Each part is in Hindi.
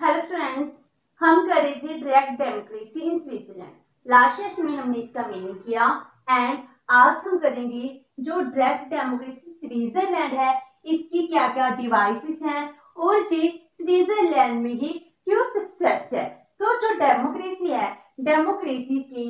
हेलो स्टूडेंट्स हम कर रहे थे direct democracy in Switzerland last session में हमने इसका मीनिंग किया एंड आज हम करेंगे जो डायरेक्ट डेमोक्रेसी स्विट्जरलैंड है, इसकी क्या क्या डिवाइसेस हैं और जी स्विट्जरलैंड में ही क्यों सक्सेस है? तो जो डेमोक्रेसी है डेमोक्रेसी की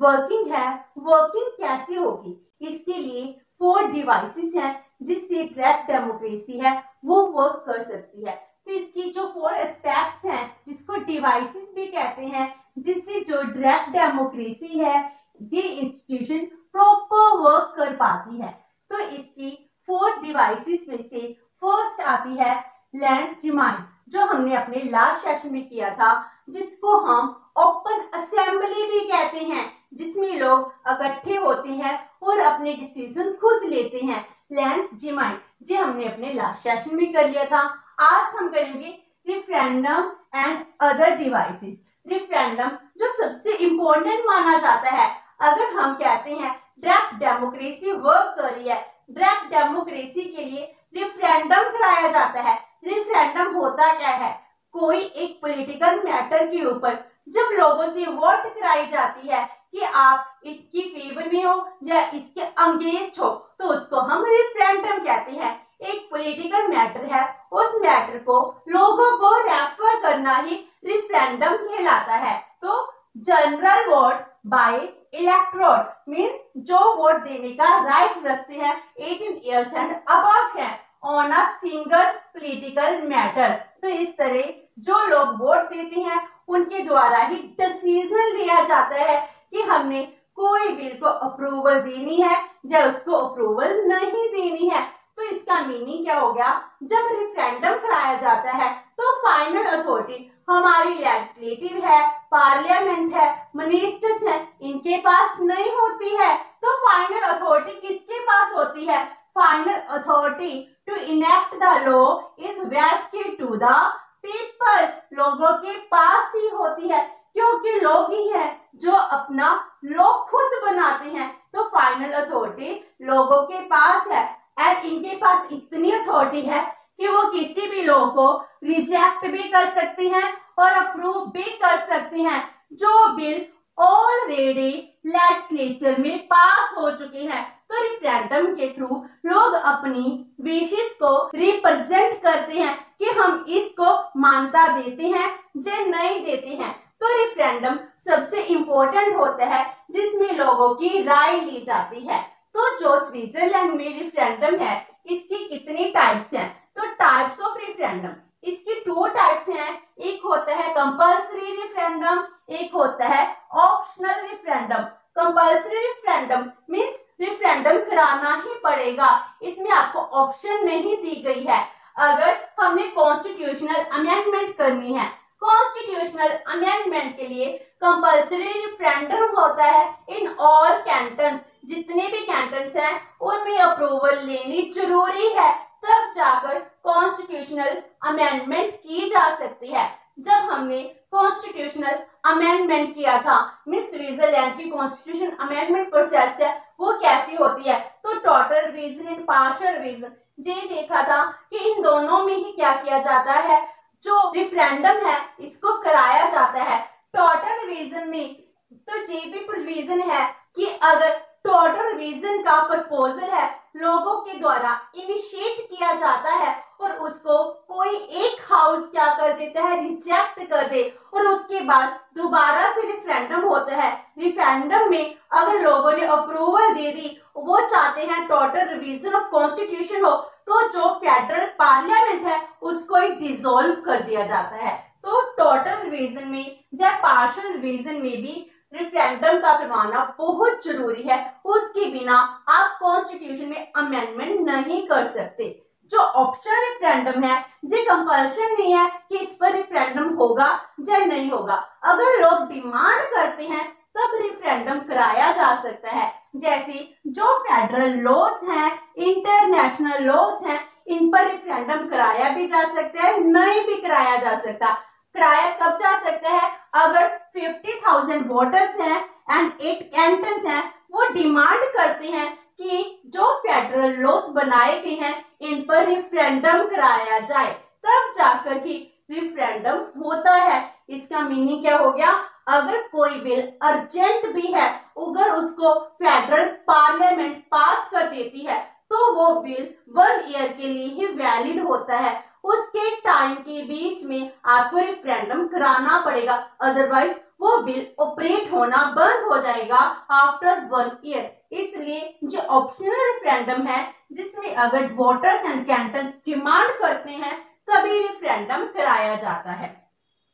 वर्किंग है वर्किंग कैसे होगी? इसके लिए फोर डिवाइसेस हैं जिससे डायरेक्ट डेमोक्रेसी है, वो वर्क कर सकती है। तो इसकी जो फोर एस्पेक्ट्स हैं, जिसको डिवाइसेस भी कहते हैं, जिससे जो डायरेक्ट डेमोक्रेसी है, ये इंस्टीट्यूशन प्रॉपर वर्क कर पाती है। तो इसकी फोर डिवाइसेस में से फ़र्स्ट आती है लैंड जिमाइन जो हमने अपने लास्ट सेशन में किया था, जिसको हम ओपन असेंबली भी कहते हैं, जिसमें लोग इकट्ठे होते हैं और अपने डिसीज़न खुद लेते हैं। लैंड जिमाइन ये हमने अपने लास्ट सेशन में कर लिया था। आज हम करेंगे referendum and other devices. Referendum जो सबसे इंपॉर्टेंट माना जाता है। अगर हम कहते हैं डायरेक्ट डेमोक्रेसी वर्क कर रही है डायरेक्ट डेमोक्रेसी के लिए रिफ्रेंडम कराया जाता है। रिफ्रेंडम होता क्या है? कोई एक पॉलिटिकल मैटर के ऊपर। जब लोगों से वोट कराई जाती है कि आप इसकी फेवर में हो या इसके अंगेस्ट हो तो उसको हम रिफ्रेंडम कहते हैं। एक पॉलिटिकल मैटर है। उस मैटर को लोगों को रेफर करना ही रिफ्रेंडम कहलाता है। तो general vote by electorate mean जो वोट देने का राइट रखते हैं 18 इयर्स एंड अबव है on a single political matter तो इस तरह जो लोग वोट देते हैं, उनके द्वारा ही डिसीज़न लिया जाता है कि हमने कोई बिल को अप्रूवल देनी है या उसको अप्रूवल नहीं देनी है। तो इसका मीनिंग क्या हो गया? जब रिफ्रेंडम कराया जाता है तो फाइनल अथॉरिटी हमारी लेजिस्लेटिव है पार्लियामेंट है मिनिस्टर्स है, इनके पास नहीं होती है। तो फाइनल अथॉरिटी किसके पास होती है? Final authority to enact the law is vested to the people लोगों के पास ही होती है, क्योंकि लोग ही हैं जो अपना लॉ खुद बनाते हैं। तो फाइनल अथॉरिटी लोगों के पास है एंड इनके पास इतनी अथॉरिटी है कि वो किसी भी लॉ को रिजेक्ट भी कर सकती हैं और अप्रूव भी कर सकती हैं। जो बिल ऑलरेडी लेजिस्लेचर में पास हो चुके हैं तो रिफरेंडम के थ्रू लोग अपनी विशेष को रिप्रेजेंट करते हैं कि हम इसको मान्यता देते हैं या नहीं देते हैं। तो रिफ्रेंडम सबसे इम्पोर्टेंट होता है, जिसमें लोगों की राय ली जाती है। तो जो स्विट्जरलैंड में रिफरेंडम है, इसकी कितनी टाइप्स हैं? तो टाइप्स ऑफ़ रिफरेंडम इसकी टू टाइप्स हैं। एक होता है कंपल्सरी रिफरेंडम एक होता है optional referendum compulsory referendum means referendum कराना ही पड़ेगा। इसमें आपको ऑप्शन नहीं दी गई है। अगर हमने कॉन्स्टिट्यूशनल अमेंडमेंट करनी है कॉन्स्टिट्यूशनल अमेंडमेंट के लिए कंपल्सरी रिफरेंडम होता है इन ऑल कैंटन जितने भी कैंटन्स हैं, उनमें अप्रूवल लेनी ज़रूरी है। तब जाकर कॉन्स्टिट्यूशनल अमेंडमेंट की जा सकती है। जब हमने कॉन्स्टिट्यूशनल अमेंडमेंट किया था मिस स्विट्जरलैंड की कॉन्स्टिट्यूशन अमेंडमेंट प्रोसेस है, वो कैसी होती है? तो total revision and partial revision ये देखा था कि इन दोनों में ही क्या किया जाता है? जो रिफरेंडम है, इसको कराया जाता है। टोटल रिवीजन में तो ये भी प्रोविज़न है कि अगर टोटल रिवीजन का प्रपोजल है, लोगों के द्वारा इनिशिएट किया जाता है और उसको कोई एक हाउस क्या कर देता है रिजेक्ट कर दे और उसके बाद दोबारा से रिफरेंडम होता है। रिफरेंडम में अगर लोगों ने अप्रूवल दे दी, वो चाहते हैं टोटल रिवीजन ऑफ़ कॉन्स्टिट्यूशन हो तो जो फेडरल पार्लियामेंट है, उसको एक डिजोल्व कर दिया जाता है। तो टोटल रिवीजन में या पार्शल रिवीजन में भी रिफरेंडम का करवाना बहुत ज़रूरी है। उसके बिना आप कॉन्स्टिट्यूशन में अमेंडमेंट नहीं कर सकते। जो ऑप्शन रेफरेंडम है ये कंपल्शन नहीं है कि इस पर रेफरेंडम होगा या नहीं होगा। अगर लोग डिमांड करते हैं, तब रेफरेंडम कराया जा सकता है। जैसे जो फेडरल लॉस हैं इंटरनेशनल लॉस हैं, इन पर रेफरेंडम कराया भी जा सकता है, नहीं भी कराया जा सकता। कराया कब जा सकता है? अगर फिफ्टी थाउज़ेंड वोटर्स हैं एंड एट कैंटन्स हैं, वो डिमांड करते हैं कि जो फेडरल लॉस बनाए गए हैं, इन पर रिफरेंडम कराया जाए। तब जाकर ही रिफरेंडम होता है। इसका मीनिंग क्या हो गया? अगर कोई बिल अर्जेंट भी है, अगर उसको फेडरल पार्लियामेंट पास कर देती है तो वो बिल वन ईयर के लिए ही वैलिड होता है। उसके टाइम के बीच में आपको रेफरेंडम कराना पड़ेगा। अदरवाइज़ वो बिल ऑपरेट होना बंद हो जाएगा आफ्टर वन ईयर इसलिए जो ऑप्शनल रेफरेंडम है, जिसमें अगर वोटर्स एंड कैंटन्स डिमांड करते हैं, तभी रेफरेंडम कराया जाता है।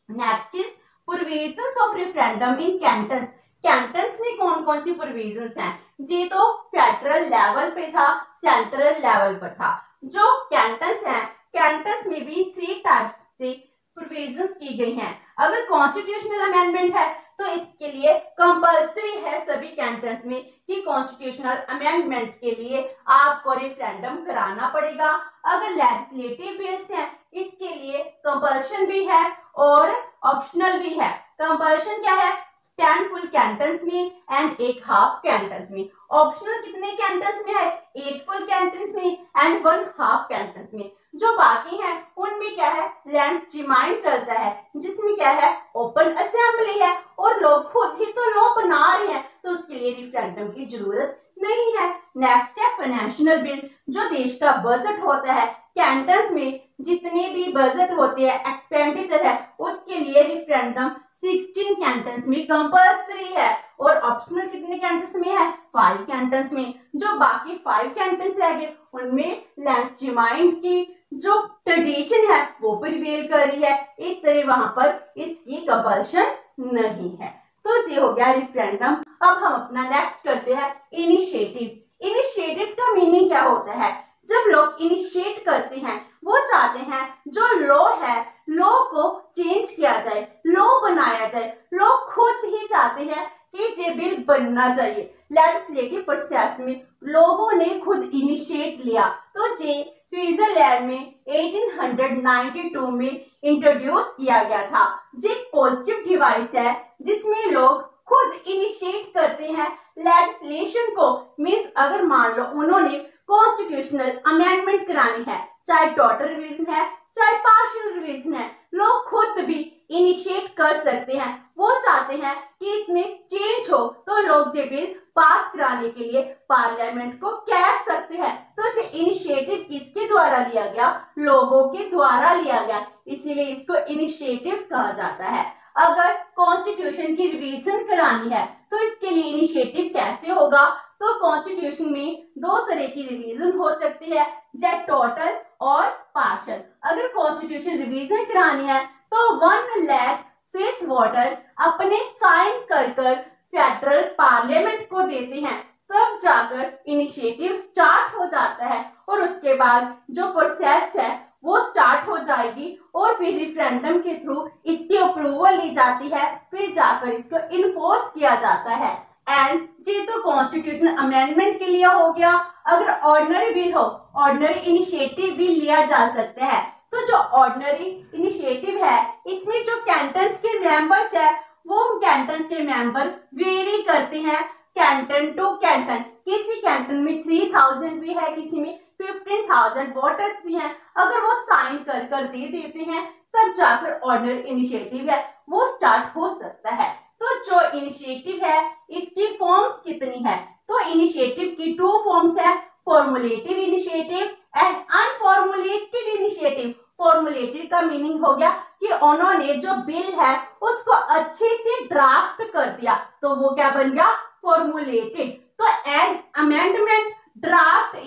Next cheese provision of referendum in cantons cantons में कौन कौन सी प्रोविज़न हैं? ये तो फेडरल लेवल पे था सेंट्रल लेवल पर था। जो कैंटन्स हैं कैंटन्स में भी थ्री टाइप्स से प्रोविजंस की गई हैं। अगर कॉन्स्टिट्यूशनल अमेंडमेंट है तो इसके लिए कंपल्सरी है सभी कैंटन्स में कि कॉन्स्टिट्यूशनल अमेंडमेंट के लिए आपको रेफरेंडम कराना पड़ेगा। अगर लेजिस्लेटिव बिल्स हैं, इसके लिए कंपल्शन भी है और ऑप्शनल भी है। कंपल्शन क्या है? टेन फुल कैंटन्स में एंड एक हाफ़ कैंटन्स में. ऑप्शनल कितने कैंटन्स में है? एट फुल कैंटन्स में एंड वन हाफ़ कैंटन्स में. जो बाकी हैं, उनमें क्या है? लैंड जिमाइन चलता है, जिसमें क्या है? ओपन असेंबली है और लोग खुद ही तो लॉ बना रहे हैं तो उसके लिए रिफरेंडम की ज़रूरत नहीं है. नेक्स्ट है फाइनेंशियल बिल जो देश का बजट होता है. कैंटन्स में जितने भी बजट होते हैं एक्सपेंडिचर है, उसके लिए रिफरेंडम 16 कैंटन्स में कंपल्सरी है। और ऑप्शनल कितने कैंटन्स में है? फाइव कैंटन्स में। जो बाकी फाइव कैंटन्स रह गए, उनमें लैंड की जो ट्रेडिशन है, वो प्रिवेल कर रही है। इस तरह वहाँ पर इसकी कंपल्शन नहीं है। तो ये हो गया रिफरेंडम। अब हम अपना नेक्स्ट करते हैं, इनिशिएटिव्स। इनिशिएटिव्स का मीनिंग क्या होता है? जब लोग इनिशिएट करते हैं, वो चाहते हैं जो लॉ है लॉ को चेंज किया जाए लॉ बनाया जाए। लोग खुद ही चाहते हैं कि ये बिल बनना चाहिए। लेजिस्लेटिव प्रोसेस में लोगों ने खुद इनिशिएट लिया। तो ये स्विट्जरलैंड में 1892 में इंट्रोड्यूस किया गया था। ये पॉजिटिव डिवाइस है, जिसमें लोग खुद इनिशिएट करते हैं। लेजिस्लेशन को मीन्स अगर मान लो उन्होंने कॉन्स्टिट्यूशनल अमेंडमेंट करानी है। चाहे टोटल रिविजन है, चाहे पार्शियल रिविजन है, लोग खुद भी इनिशिएट कर सकते हैं। वो चाहते हैं कि इसमें चेंज हो तो लोग जे बिल पास कराने के लिए पार्लियामेंट को कह सकते हैं। तो जो इनिशिएटिव किसके द्वारा लिया गया, लोगों के द्वारा लिया गया, इसीलिए इसको इनिशिएटिव कहा जाता है। अगर कॉन्स्टिट्यूशन की रिवीजन करानी है तो इसके लिए इनिशिएटिव कैसे होगा? तो कॉन्स्टिट्यूशन में दो तरह की रिवीजन हो सकती है, जैसे टोटल और पार्शल अगर कॉन्स्टिट्यूशन रिवीजन करानी है तो वन लैख स्विस वोटर अपने साइन कर कर फेडरल पार्लियामेंट को देते हैं। तब जाकर इनिशिएटिव स्टार्ट हो जाता है, और उसके बाद जो प्रोसेस है वो स्टार्ट हो जाएगी और फिर रिफरेंडम के थ्रू इसकी अप्रूवल ली जाती है, फिर जाकर इसको इन्फोर्स किया जाता है। एंड ये तो कॉन्स्टिट्यूशन अमेंडमेंट के लिए हो गया। अगर ऑर्डनरी बिल हो ऑर्डनरी इनिशिएटिव भी लिया जा सकता है। तो जो ऑर्डनरी इनिशिएटिव है, इसमें जो कैंटन्स के मेंबर्स है, वो कैंटन्स के मेंबर वेरी करते हैं। कैंटन टू कैंटन किसी कैंटन में थ्री थाउज़ेंड भी है, किसी में फिफ्टीन थाउज़ेंड वोटर्स भी हैं। अगर वो साइन कर कर दे देते हैं, तब जाकर ऑर्डनरी इनिशिएटिव है। वो स्टार्ट हो सकता है। तो जो इनिशिएटिव है, इसकी फॉर्म्स कितनी है? तो इनिशिएटिव की टू फॉर्म्स है formulative initiative and unformulated initiative formulated का मीनिंग हो गया कि उन्होंने जो बिल है, उसको अच्छे से ड्राफ्ट कर दिया। तो वो क्या बन गया? फॉर्मुलेटेड तो an amendment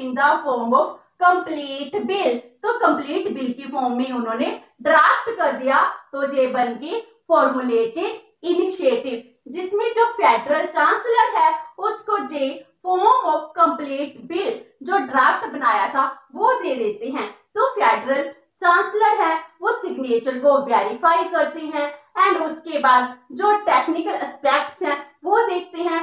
in the form of complete bill तो कंप्लीट बिल की फॉर्म में उन्होंने ड्राफ्ट कर दिया तो ये बन गई फॉर्मुलेटेड इनिशिएटिव जिसमें जो फेडरल चांसलर है, उसको जे फॉर्म ऑफ़ कंप्लीट बिल जो ड्राफ्ट बनाया था, वो दे देते हैं। तो फेडरल चांसलर है, वो सिग्नेचर को वेरीफाई करते हैं एंड उसके बाद जो टेक्निकल एस्पेक्ट्स हैं, वो देखते हैं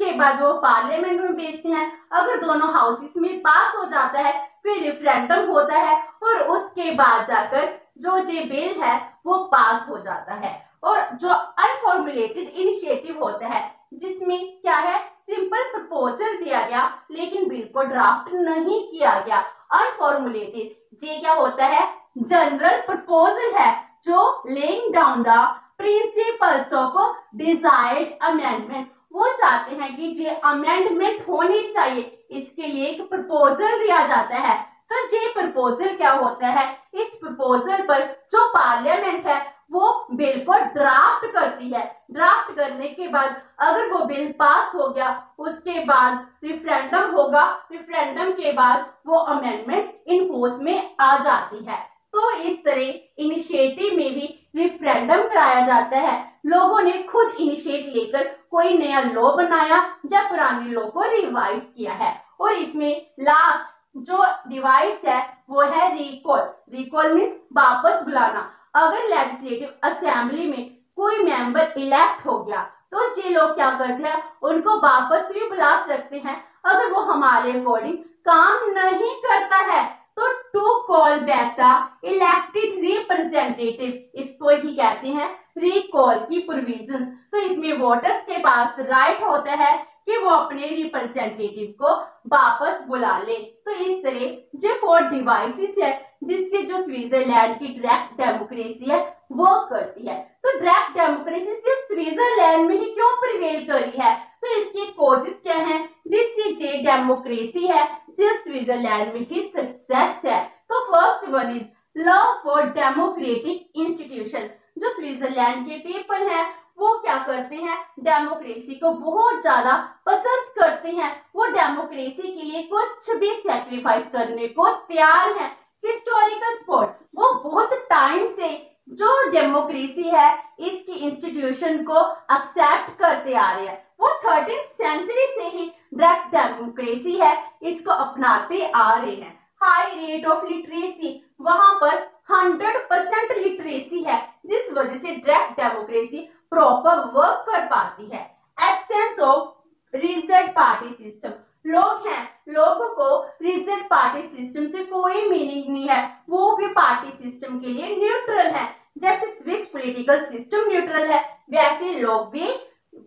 उसके बाद वो पार्लियामेंट में भेजते हैं। अगर दोनों हाउसेस में पास हो जाता है, फिर रेफरेंडम होता है और उसके बाद जाकर जो जे बिल है, वो पास हो जाता है। और जो अनफॉर्मुलेटेड इनिशिएटिव होता है, जिसमें क्या है सिंपल प्रपोजल दिया गया, लेकिन बिल को ड्राफ्ट नहीं किया गया। अनफॉर्मुलेटेड ये क्या होता है जनरल प्रपोजल है, जो laying down the principles of desired amendment वो चाहते हैं कि ये अमेंडमेंट होनी चाहिए। इसके लिए एक प्रपोजल दिया जाता है। तो ये प्रपोजल क्या होता है? इस प्रपोजल पर जो पार्लियामेंट है, वो बिल को ड्राफ्ट करती है। ड्राफ्ट करने के बाद अगर वो बिल पास हो गया, उसके बाद रिफरेंडम होगा। रिफरेंडम के बाद वो अमेंडमेंट इनफोर्स में आ जाती है। तो इस तरह इनिशिएटिव में भी रिफरेंडम कराया जाता है। लोगों ने खुद इनिशिएट लेकर कोई नया लॉ बनाया या पुराने लॉ को रिवाइज किया है। और इसमें लास्ट जो डिवाइस है, वो है रिकॉल रिकॉल मीन्स वापस बुलाना। अगर लेजिस्लेटिव असेंबली में कोई मेंबर इलेक्ट हो गया तो जे लोग क्या करते हैं? उनको वापस भी बुला सकते हैं। अगर वो हमारे अकॉर्डिंग काम नहीं करता है तो to call back the elected representative इसको ही कहते हैं रिकॉल की प्रोविजंस तो इसमें वोटर्स के पास राइट होता है कि वो अपने रिप्रेजेंटेटिव को वापस बुला ले। तो इस तरह जो फोर डिवाइसेस है, जिससे जो स्विट्जरलैंड की डायरेक्ट डेमोक्रेसी है वो करती है। तो डायरेक्ट डेमोक्रेसी सिर्फ़ स्विट्जरलैंड में ही क्यों प्रिवेल करी है? तो इसके कोजेस क्या हैं? जिससे जे डेमोक्रेसी है, सिर्फ़ स्विट्जरलैंड में ही सक्सेस है। तो first one is love for democratic institution जो स्विट्जरलैंड के पीपल हैं, वो क्या करते हैं? डेमोक्रेसी को बहुत ज़्यादा पसंद करते हैं। वो डेमोक्रेसी के लिए कुछ भी सेक्रीफाइस करने को तैयार है। हिस्टोरिकल स्पोर्ट वो बहुत टाइम से जो डेमोक्रेसी है, इसकी इंस्टीट्यूशन को एक्सेप्ट करते आ रहे हैं। वो थर्टीन सेंचुरी से ही डायरेक्ट डेमोक्रेसी है, इसको अपनाते आ रहे हैं। हाई रेट ऑफ़ लिटरेसी वहाँ पर हंड्रेड परसेंट लिटरेसी है। जिस वजह से डायरेक्ट डेमोक्रेसी प्रॉपर वर्क कर पाती है। Absence of result party system लोग हैं, लोगों को रिज़ल्ट पार्टी सिस्टम से कोई मीनिंग नहीं है। वो भी पार्टी सिस्टम के लिए न्यूट्रल है। जैसे स्विस पॉलिटिकल सिस्टम न्यूट्रल है, वैसे लोग भी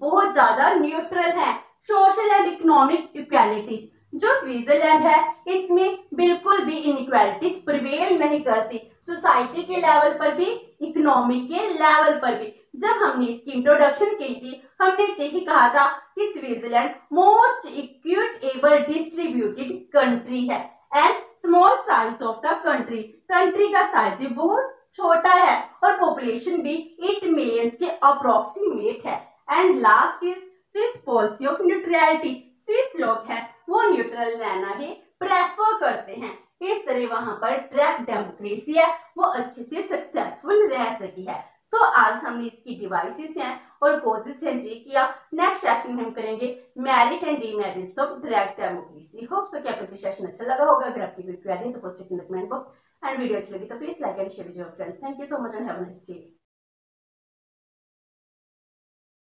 बहुत ज़्यादा न्यूट्रल है। सोशल एंड इकोनॉमिक इक्वालिटीज जो स्विट्जरलैंड है, इसमें बिल्कुल भी इनइक्वालिटीज प्रिवेल नहीं करती। सोसाइटी के लेवल पर भी इकोनॉमिक के लेवल पर भी। जब हमने इसकी इंट्रोडक्शन की थी, हमने यही कहा था कि Switzerland most equitable distributed country है। And small size of the country country का साइज़ भी बहुत छोटा है और पॉपुलेशन भी एट मिलियन के अप्रोक्सीमेट है। And last is Swiss policy of neutrality Swiss लोग हैं, वो न्यूट्रल रहना ही प्रेफर करते हैं। इस तरह वहाँ पर ट्रैप डेमोक्रेसी है, वो अच्छे से सक्सेसफुल रह सकी है। तो आज हमने इसकी डिवाइसेस हैं और कोजेस हैं जी किया। नेक्स्ट सेशन में हम करेंगे merit and demerits of direct democracy hope so कि आपको सेशन अच्छा लगा होगा। अगर आपकी कोई क्वेरी तो post in the comment box and video अच्छी लगी तो please like and share with your friends thank you so much and have a nice day